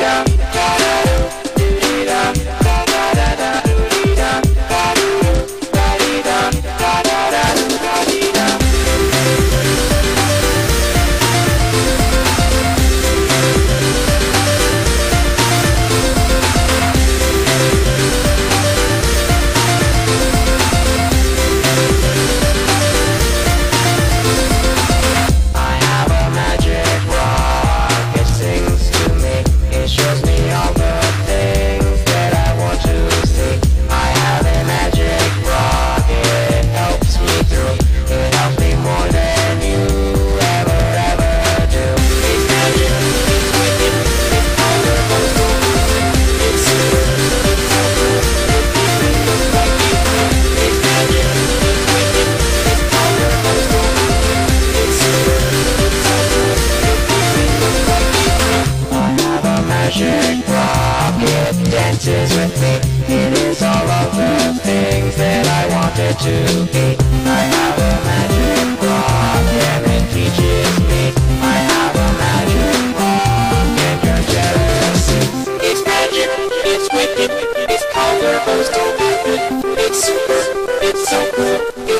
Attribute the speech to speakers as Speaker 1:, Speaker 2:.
Speaker 1: I magic rocket dances with me. It is all of the things that I wanted to be. I have a magic rocket and it teaches me. I have a magic rocket, you're jealousy. It's magic, it's wicked, it's colorful, it's so it's super, it's so cool.